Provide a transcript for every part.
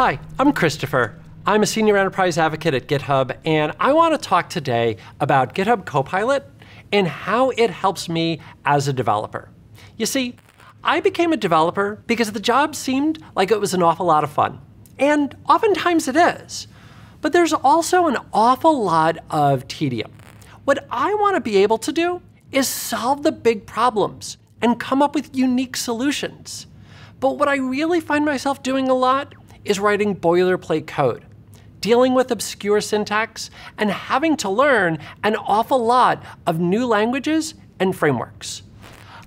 Hi, I'm Christopher. I'm a senior enterprise advocate at GitHub, and I want to talk today about GitHub Copilot and how it helps me as a developer. You see, I became a developer because the job seemed like it was an awful lot of fun. And oftentimes it is. But there's also an awful lot of tedium. What I want to be able to do is solve the big problems and come up with unique solutions. But what I really find myself doing a lot is writing boilerplate code, dealing with obscure syntax, and having to learn an awful lot of new languages and frameworks.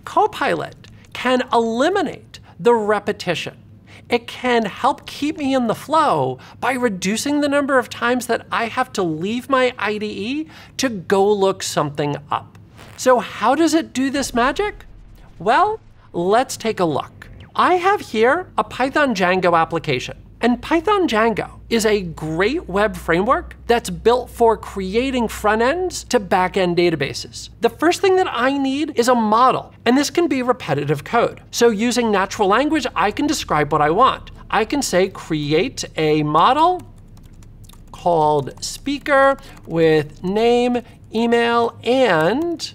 Copilot can eliminate the repetition. It can help keep me in the flow by reducing the number of times that I have to leave my IDE to go look something up. So how does it do this magic? Well, let's take a look. I have here a Python Django application. And Python Django is a great web framework that's built for creating front ends to back end databases. The first thing that I need is a model, and this can be repetitive code. So using natural language, I can describe what I want. I can say create a model called speaker with name, email, and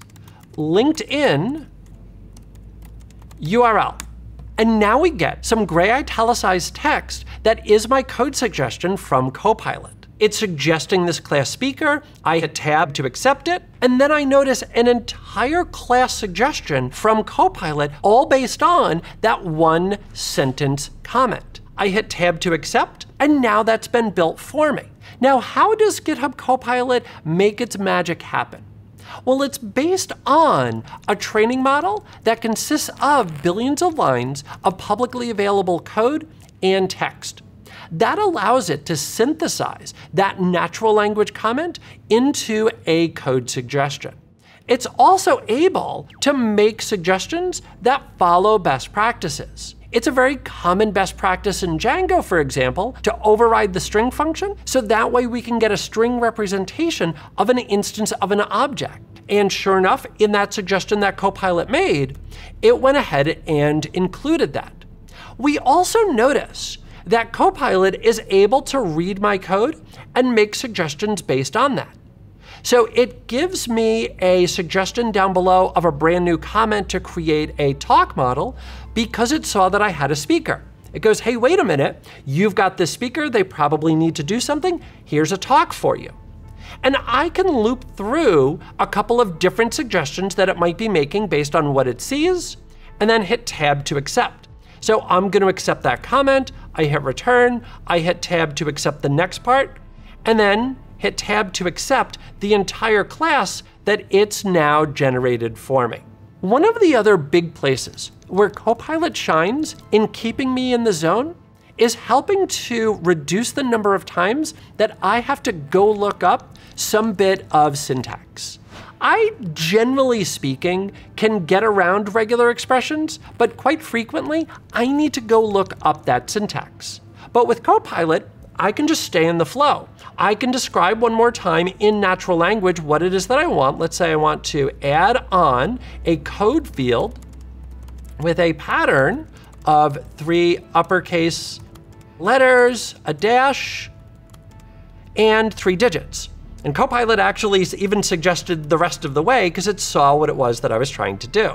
LinkedIn URL. And now we get some gray italicized text that is my code suggestion from Copilot. It's suggesting this class speaker, I hit tab to accept it, and then I notice an entire class suggestion from Copilot all based on that one sentence comment. I hit tab to accept, and now that's been built for me. Now, how does GitHub Copilot make its magic happen? Well, it's based on a training model that consists of billions of lines of publicly available code and text. That allows it to synthesize that natural language comment into a code suggestion. It's also able to make suggestions that follow best practices. It's a very common best practice in Django, for example, to override the string function, so that way we can get a string representation of an instance of an object. And sure enough, in that suggestion that Copilot made, it went ahead and included that. We also notice that Copilot is able to read my code and make suggestions based on that. So it gives me a suggestion down below of a brand new comment to create a talk model because it saw that I had a speaker. It goes, hey, wait a minute, you've got this speaker, they probably need to do something, here's a talk for you. And I can loop through a couple of different suggestions that it might be making based on what it sees, and then hit tab to accept. So I'm gonna accept that comment, I hit return, I hit tab to accept the next part, and then hit tab to accept the entire class that it's now generated for me. One of the other big places where Copilot shines in keeping me in the zone is helping to reduce the number of times that I have to go look up some bit of syntax. I, generally speaking, can get around regular expressions, but quite frequently, I need to go look up that syntax. But with Copilot, I can just stay in the flow. I can describe one more time in natural language what it is that I want. Let's say I want to add on a code field with a pattern of three uppercase letters, a dash, and three digits. And Copilot actually even suggested the rest of the way because it saw what it was that I was trying to do.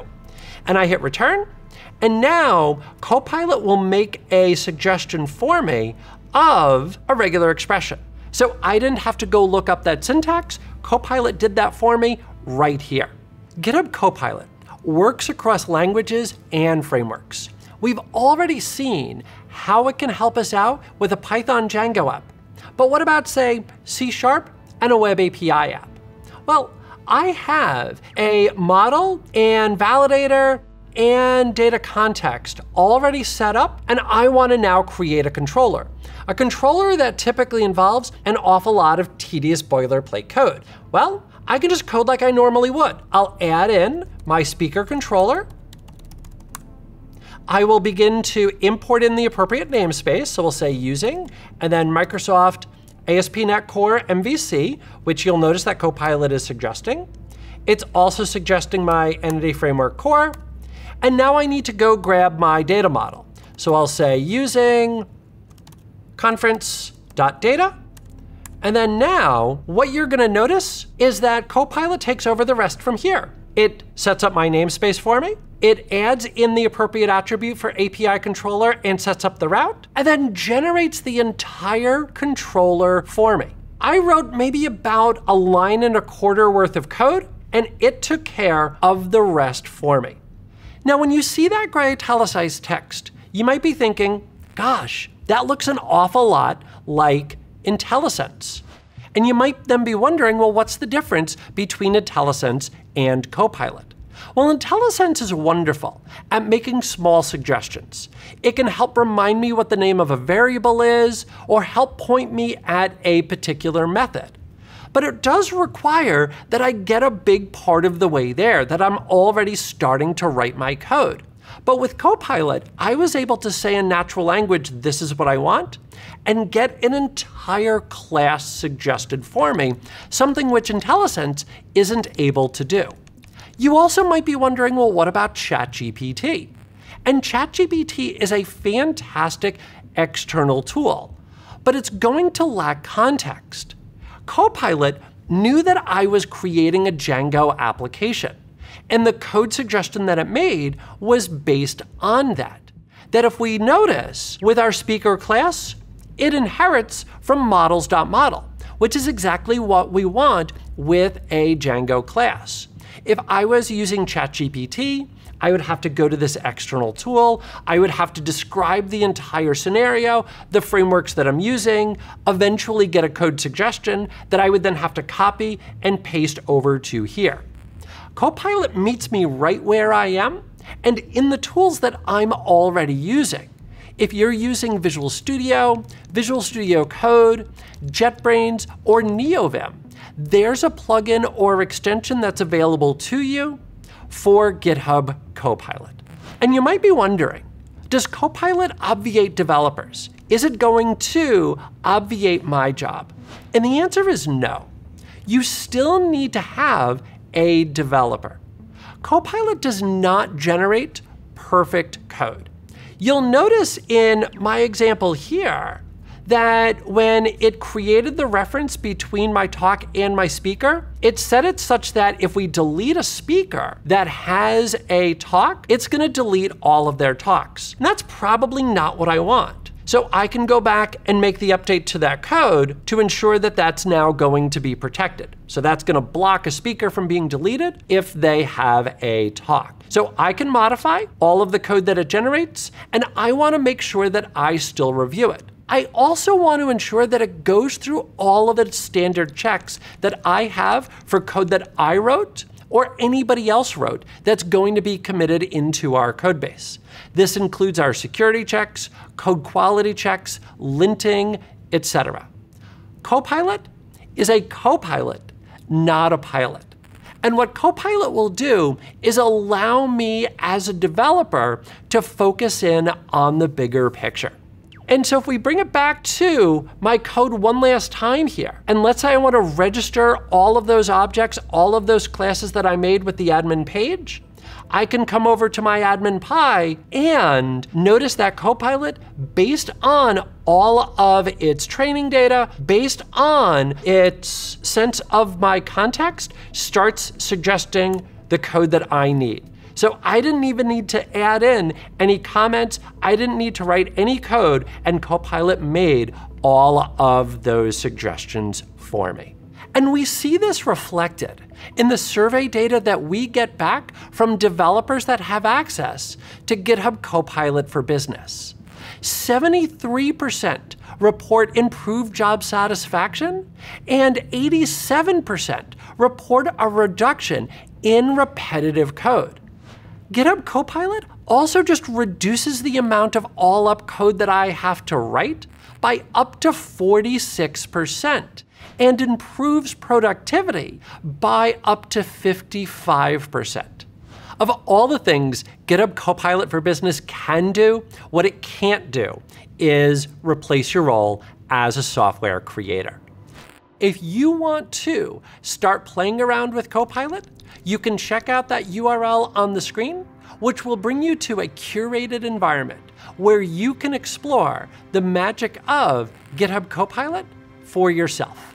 And I hit return, and now Copilot will make a suggestion for me of a regular expression. So I didn't have to go look up that syntax. Copilot did that for me right here. GitHub Copilot works across languages and frameworks. We've already seen how it can help us out with a Python Django app. But what about, say, C Sharp and a Web API app? Well, I have a model and validator and data context already set up, and I want to now create a controller. A controller that typically involves an awful lot of tedious boilerplate code. Well, I can just code like I normally would. I'll add in my speaker controller. I will begin to import in the appropriate namespace. So we'll say using, and then Microsoft ASP.NET Core MVC, which you'll notice that Copilot is suggesting. It's also suggesting my Entity Framework Core. And now I need to go grab my data model. So I'll say using conference.data. And then now, what you're gonna notice is that Copilot takes over the rest from here. It sets up my namespace for me. It adds in the appropriate attribute for API controller and sets up the route, and then generates the entire controller for me. I wrote maybe about a line and a quarter worth of code, and it took care of the rest for me. Now, when you see that gray italicized text, you might be thinking, gosh, that looks an awful lot like IntelliSense. And you might then be wondering, well, what's the difference between IntelliSense and Copilot? Well, IntelliSense is wonderful at making small suggestions. It can help remind me what the name of a variable is or help point me at a particular method. But it does require that I get a big part of the way there, that I'm already starting to write my code. But with Copilot, I was able to say in natural language, this is what I want, and get an entire class suggested for me, something which IntelliSense isn't able to do. You also might be wondering, well, what about ChatGPT? And ChatGPT is a fantastic external tool, but it's going to lack context. Copilot knew that I was creating a Django application. And the code suggestion that it made was based on that. That if we notice with our speaker class, it inherits from models.model, which is exactly what we want with a Django class. If I was using ChatGPT, I would have to go to this external tool. I would have to describe the entire scenario, the frameworks that I'm using, eventually get a code suggestion that I would then have to copy and paste over to here. Copilot meets me right where I am and in the tools that I'm already using. If you're using Visual Studio, Visual Studio Code, JetBrains, or NeoVim, there's a plugin or extension that's available to you for GitHub Copilot. And you might be wondering, does Copilot obviate developers? Is it going to obviate my job? And the answer is no. You still need to have a developer. Copilot does not generate perfect code. You'll notice in my example here that when it created the reference between my talk and my speaker, it set it such that if we delete a speaker that has a talk, it's gonna delete all of their talks. And that's probably not what I want. So I can go back and make the update to that code to ensure that that's now going to be protected. So that's gonna block a speaker from being deleted if they have a talk. So I can modify all of the code that it generates, and I wanna make sure that I still review it. I also want to ensure that it goes through all of the standard checks that I have for code that I wrote or anybody else wrote that's going to be committed into our code base. This includes our security checks, code quality checks, linting, etc. Copilot is a copilot, not a pilot. And what Copilot will do is allow me as a developer to focus in on the bigger picture. And so if we bring it back to my code one last time here, and let's say I want to register all of those objects, all of those classes that I made with the admin page, I can come over to my admin py and notice that Copilot, based on all of its training data, based on its sense of my context, starts suggesting the code that I need. So I didn't even need to add in any comments. I didn't need to write any code and Copilot made all of those suggestions for me. And we see this reflected in the survey data that we get back from developers that have access to GitHub Copilot for Business. 73% report improved job satisfaction, and 87% report a reduction in repetitive code. GitHub Copilot also just reduces the amount of all up code that I have to write by up to 46% and improves productivity by up to 55%. Of all the things GitHub Copilot for Business can do, what it can't do is replace your role as a software creator. If you want to start playing around with Copilot, you can check out that URL on the screen, which will bring you to a curated environment where you can explore the magic of GitHub Copilot for yourself.